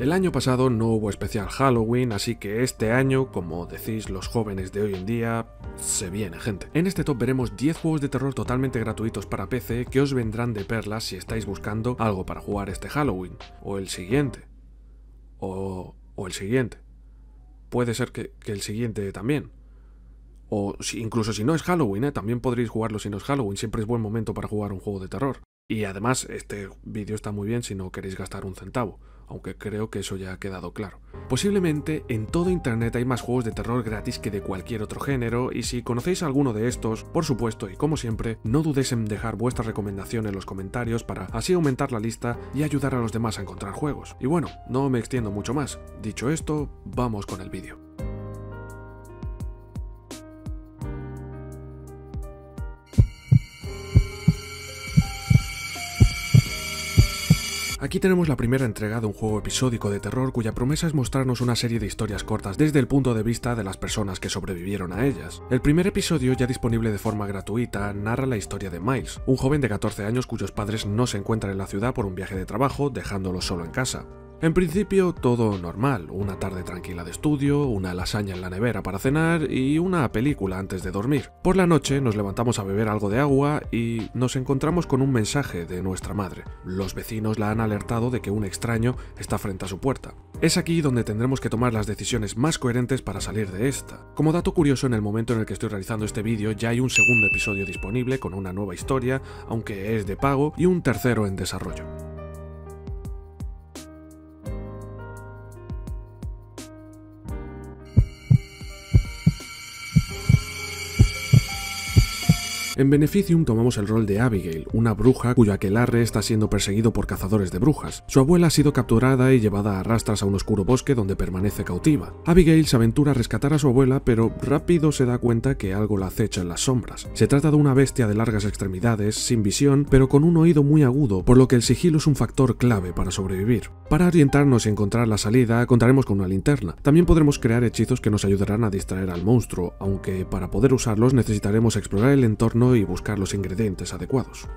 El año pasado no hubo especial Halloween, así que este año, como decís los jóvenes de hoy en día, se viene gente. En este top veremos 10 juegos de terror totalmente gratuitos para PC que os vendrán de perlas si estáis buscando algo para jugar este Halloween, o el siguiente, o, o el siguiente. Puede ser que, que el siguiente también. O si, incluso si no es Halloween, ¿eh? también podréis jugarlo si no es Halloween, siempre es buen momento para jugar un juego de terror. Y además, este vídeo está muy bien si no queréis gastar un centavo, aunque creo que eso ya ha quedado claro. Posiblemente en todo internet hay más juegos de terror gratis que de cualquier otro género, y si conocéis alguno de estos, por supuesto y como siempre, no dudéis en dejar vuestra recomendación en los comentarios para así aumentar la lista y ayudar a los demás a encontrar juegos. Y bueno, no me extiendo mucho más. Dicho esto, vamos con el vídeo. Aquí tenemos la primera entrega de un juego episódico de terror cuya promesa es mostrarnos una serie de historias cortas desde el punto de vista de las personas que sobrevivieron a ellas. El primer episodio, ya disponible de forma gratuita, narra la historia de Miles, un joven de 14 años cuyos padres no se encuentran en la ciudad por un viaje de trabajo, dejándolo solo en casa. En principio todo normal, una tarde tranquila de estudio, una lasaña en la nevera para cenar y una película antes de dormir. Por la noche nos levantamos a beber algo de agua y nos encontramos con un mensaje de nuestra madre. Los vecinos la han alertado de que un extraño está frente a su puerta. Es aquí donde tendremos que tomar las decisiones más coherentes para salir de esta. Como dato curioso, en el momento en el que estoy realizando este vídeo ya hay un segundo episodio disponible con una nueva historia, aunque es de pago, y un tercero en desarrollo. En Beneficium tomamos el rol de Abigail, una bruja cuyo aquelarre está siendo perseguido por cazadores de brujas. Su abuela ha sido capturada y llevada a rastras a un oscuro bosque donde permanece cautiva. Abigail se aventura a rescatar a su abuela, pero rápido se da cuenta que algo la acecha en las sombras. Se trata de una bestia de largas extremidades, sin visión, pero con un oído muy agudo, por lo que el sigilo es un factor clave para sobrevivir. Para orientarnos y encontrar la salida, contaremos con una linterna. También podremos crear hechizos que nos ayudarán a distraer al monstruo, aunque para poder usarlos necesitaremos explorar el entorno y buscar los ingredientes adecuados.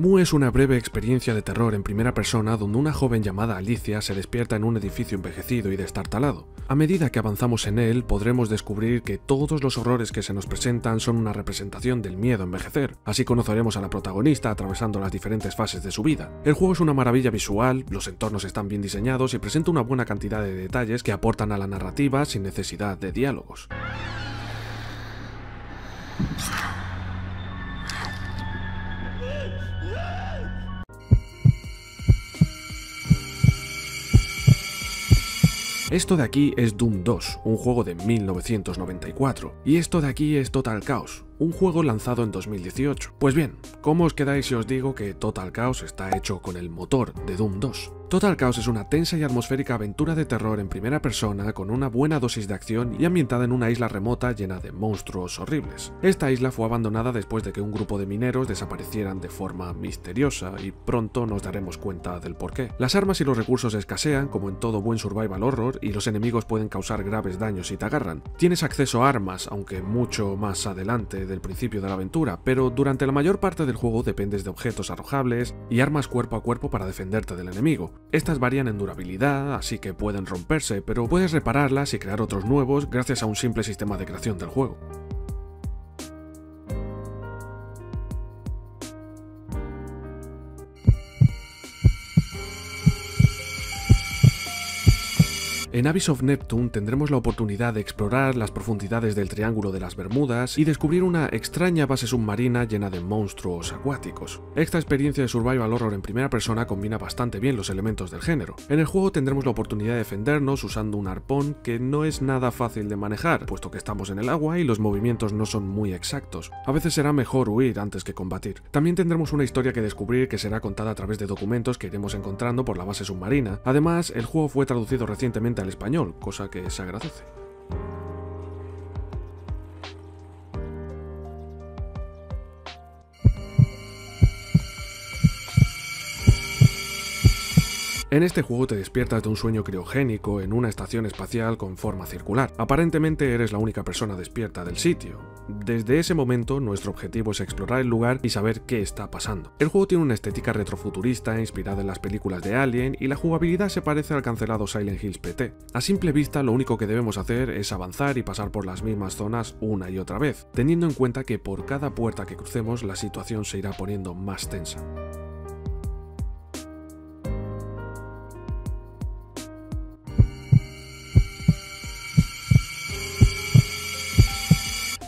Mu es una breve experiencia de terror en primera persona donde una joven llamada Alicia se despierta en un edificio envejecido y destartalado. A medida que avanzamos en él, podremos descubrir que todos los horrores que se nos presentan son una representación del miedo a envejecer. Así conoceremos a la protagonista atravesando las diferentes fases de su vida. El juego es una maravilla visual, los entornos están bien diseñados y presenta una buena cantidad de detalles que aportan a la narrativa sin necesidad de diálogos. Esto de aquí es Doom 2, un juego de 1994, y esto de aquí es Total Chaos, un juego lanzado en 2018. Pues bien, ¿cómo os quedáis si os digo que Total Chaos está hecho con el motor de Doom 2? Total Chaos es una tensa y atmosférica aventura de terror en primera persona con una buena dosis de acción y ambientada en una isla remota llena de monstruos horribles. Esta isla fue abandonada después de que un grupo de mineros desaparecieran de forma misteriosa y pronto nos daremos cuenta del porqué. Las armas y los recursos escasean como en todo buen survival horror y los enemigos pueden causar graves daños si te agarran. Tienes acceso a armas, aunque mucho más adelante del principio de la aventura, pero durante la mayor parte del juego dependes de objetos arrojables y armas cuerpo a cuerpo para defenderte del enemigo. Estas varían en durabilidad, así que pueden romperse, pero puedes repararlas y crear otros nuevos gracias a un simple sistema de creación del juego. En Abyss of Neptune tendremos la oportunidad de explorar las profundidades del Triángulo de las Bermudas y descubrir una extraña base submarina llena de monstruos acuáticos. Esta experiencia de survival horror en primera persona combina bastante bien los elementos del género. En el juego tendremos la oportunidad de defendernos usando un arpón que no es nada fácil de manejar, puesto que estamos en el agua y los movimientos no son muy exactos. A veces será mejor huir antes que combatir. También tendremos una historia que descubrir que será contada a través de documentos que iremos encontrando por la base submarina. Además, el juego fue traducido recientemente al español, cosa que se agradece. En este juego te despiertas de un sueño criogénico en una estación espacial con forma circular. Aparentemente eres la única persona despierta del sitio. Desde ese momento nuestro objetivo es explorar el lugar y saber qué está pasando. El juego tiene una estética retrofuturista inspirada en las películas de Alien y la jugabilidad se parece al cancelado Silent Hills PT. A simple vista lo único que debemos hacer es avanzar y pasar por las mismas zonas una y otra vez, teniendo en cuenta que por cada puerta que crucemos la situación se irá poniendo más tensa.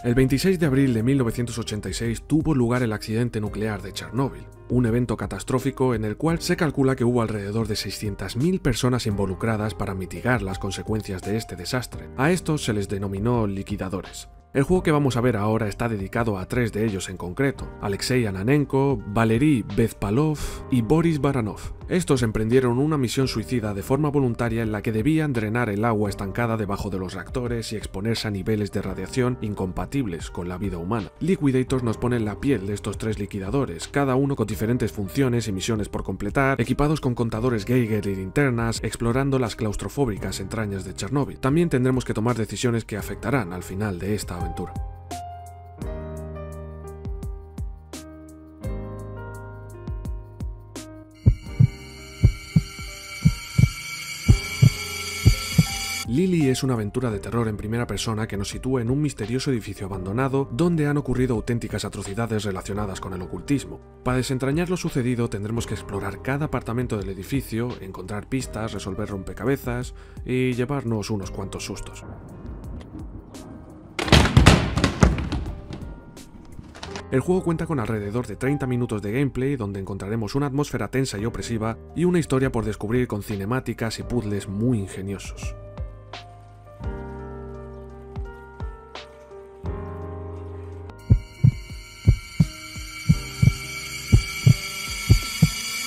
El 26 de abril de 1986 tuvo lugar el accidente nuclear de Chernóbil, un evento catastrófico en el cual se calcula que hubo alrededor de 600.000 personas involucradas para mitigar las consecuencias de este desastre. A estos se les denominó liquidadores. El juego que vamos a ver ahora está dedicado a tres de ellos en concreto, Alexei Ananenko, Valery Bezpalov y Boris Baranov. Estos emprendieron una misión suicida de forma voluntaria en la que debían drenar el agua estancada debajo de los reactores y exponerse a niveles de radiación incompatibles con la vida humana. Liquidators nos pone en la piel de estos tres liquidadores, cada uno con diferentes funciones y misiones por completar, equipados con contadores Geiger y linternas, explorando las claustrofóbicas entrañas de Chernóbil. También tendremos que tomar decisiones que afectarán al final de esta aventura. Lily es una aventura de terror en primera persona que nos sitúa en un misterioso edificio abandonado donde han ocurrido auténticas atrocidades relacionadas con el ocultismo. Para desentrañar lo sucedido tendremos que explorar cada apartamento del edificio, encontrar pistas, resolver rompecabezas y llevarnos unos cuantos sustos. El juego cuenta con alrededor de 30 minutos de gameplay donde encontraremos una atmósfera tensa y opresiva y una historia por descubrir con cinemáticas y puzzles muy ingeniosos.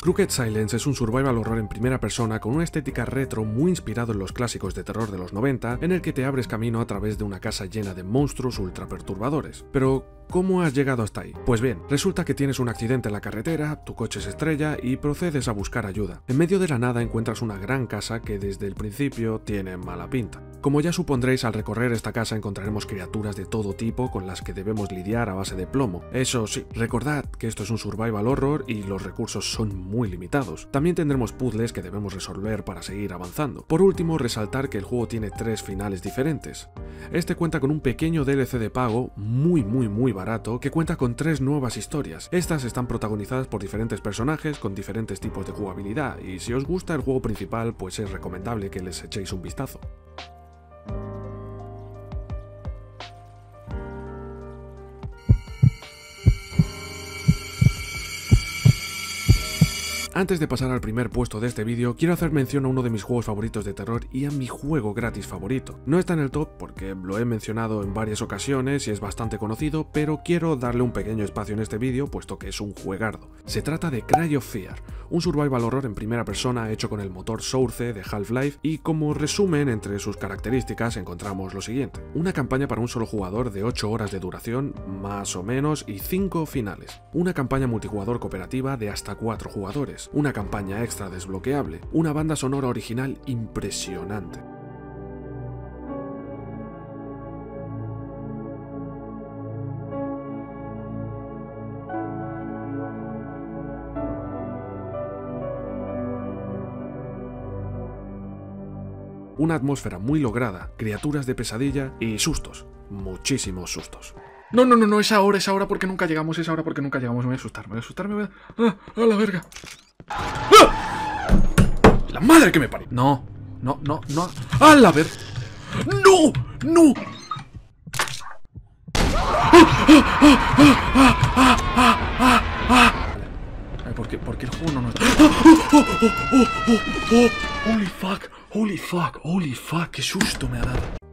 Crooked Silence es un survival horror en primera persona con una estética retro muy inspirado en los clásicos de terror de los 90, en el que te abres camino a través de una casa llena de monstruos ultra perturbadores. Pero, ¿Cómo has llegado hasta ahí? Pues bien, resulta que tienes un accidente en la carretera, tu coche se estrella y procedes a buscar ayuda. En medio de la nada encuentras una gran casa que desde el principio tiene mala pinta. Como ya supondréis, al recorrer esta casa encontraremos criaturas de todo tipo con las que debemos lidiar a base de plomo. Eso sí, recordad que esto es un survival horror y los recursos son muy limitados. También tendremos puzzles que debemos resolver para seguir avanzando. Por último, resaltar que el juego tiene tres finales diferentes. Este cuenta con un pequeño DLC de pago muy muy muy barato que cuenta con tres nuevas historias. Estas están protagonizadas por diferentes personajes con diferentes tipos de jugabilidad y si os gusta el juego principal pues es recomendable que les echéis un vistazo. Antes de pasar al primer puesto de este vídeo, quiero hacer mención a uno de mis juegos favoritos de terror y a mi juego gratis favorito. No está en el top porque lo he mencionado en varias ocasiones y es bastante conocido, pero quiero darle un pequeño espacio en este vídeo puesto que es un juegardo. Se trata de Cry of Fear, un survival horror en primera persona hecho con el motor Source de Half-Life y como resumen entre sus características encontramos lo siguiente. Una campaña para un solo jugador de 8 horas de duración, más o menos, y 5 finales. Una campaña multijugador cooperativa de hasta 4 jugadores una campaña extra desbloqueable, una banda sonora original impresionante. Una atmósfera muy lograda, criaturas de pesadilla y sustos, muchísimos sustos. No, no, no, no, es ahora, es ahora porque nunca llegamos, es ahora porque nunca llegamos. Me voy a asustar, me voy a asustar, me voy a... ¡Ah! ¡A la verga! ¡Ah! ¡La madre que me parió! No, no, no, no. ¡A la ver! ¡No! ¡No! ¿Por qué, ¿Por qué el juego no nos... ¡Holy fuck! ¡Holy fuck! ¡Holy fuck! ¡Qué susto me ha dado!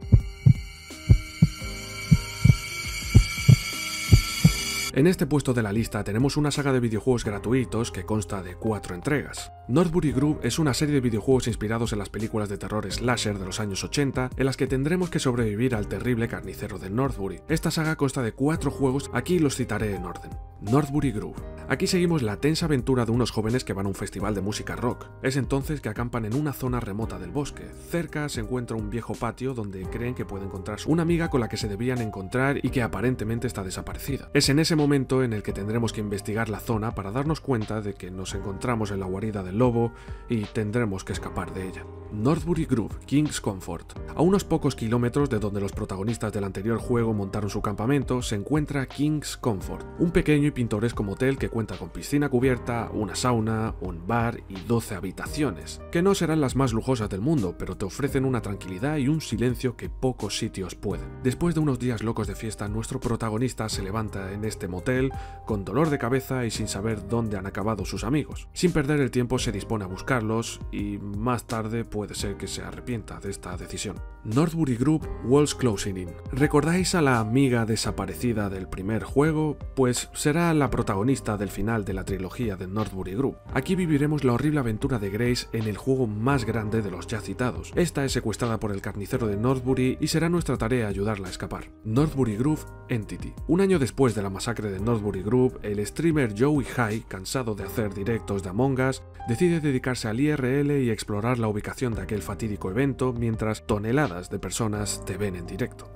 En este puesto de la lista tenemos una saga de videojuegos gratuitos que consta de cuatro entregas. Northbury Group es una serie de videojuegos inspirados en las películas de terror slasher de los años 80, en las que tendremos que sobrevivir al terrible carnicero de Northbury. Esta saga consta de cuatro juegos, aquí los citaré en orden. Northbury Groove. Aquí seguimos la tensa aventura de unos jóvenes que van a un festival de música rock. Es entonces que acampan en una zona remota del bosque. Cerca se encuentra un viejo patio donde creen que puede encontrarse una amiga con la que se debían encontrar y que aparentemente está desaparecida. Es en ese momento en el que tendremos que investigar la zona para darnos cuenta de que nos encontramos en la guarida del lobo y tendremos que escapar de ella. Northbury Groove, King's Comfort. A unos pocos kilómetros de donde los protagonistas del anterior juego montaron su campamento se encuentra King's Comfort, un pequeño y pintoresco motel que cuenta con piscina cubierta, una sauna, un bar y 12 habitaciones, que no serán las más lujosas del mundo, pero te ofrecen una tranquilidad y un silencio que pocos sitios pueden. Después de unos días locos de fiesta, nuestro protagonista se levanta en este motel con dolor de cabeza y sin saber dónde han acabado sus amigos. Sin perder el tiempo se dispone a buscarlos y más tarde puede ser que se arrepienta de esta decisión. Northbury Group Walls Closing In. ¿Recordáis a la amiga desaparecida del primer juego? Pues será la protagonista del final de la trilogía de Northbury Group. Aquí viviremos la horrible aventura de Grace en el juego más grande de los ya citados. Esta es secuestrada por el carnicero de Northbury y será nuestra tarea ayudarla a escapar. Northbury Group Entity. Un año después de la masacre de Northbury Group, el streamer Joey High, cansado de hacer directos de Among Us, decide dedicarse al IRL y explorar la ubicación de aquel fatídico evento mientras toneladas de personas te ven en directo.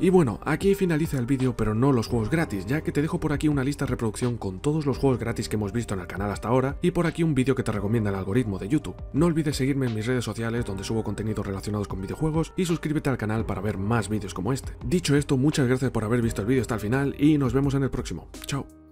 Y bueno, aquí finaliza el vídeo pero no los juegos gratis, ya que te dejo por aquí una lista de reproducción con todos los juegos gratis que hemos visto en el canal hasta ahora y por aquí un vídeo que te recomienda el algoritmo de YouTube. No olvides seguirme en mis redes sociales donde subo contenidos relacionados con videojuegos y suscríbete al canal para ver más vídeos como este. Dicho esto, muchas gracias por haber visto el vídeo hasta el final y nos vemos en el próximo. Chao.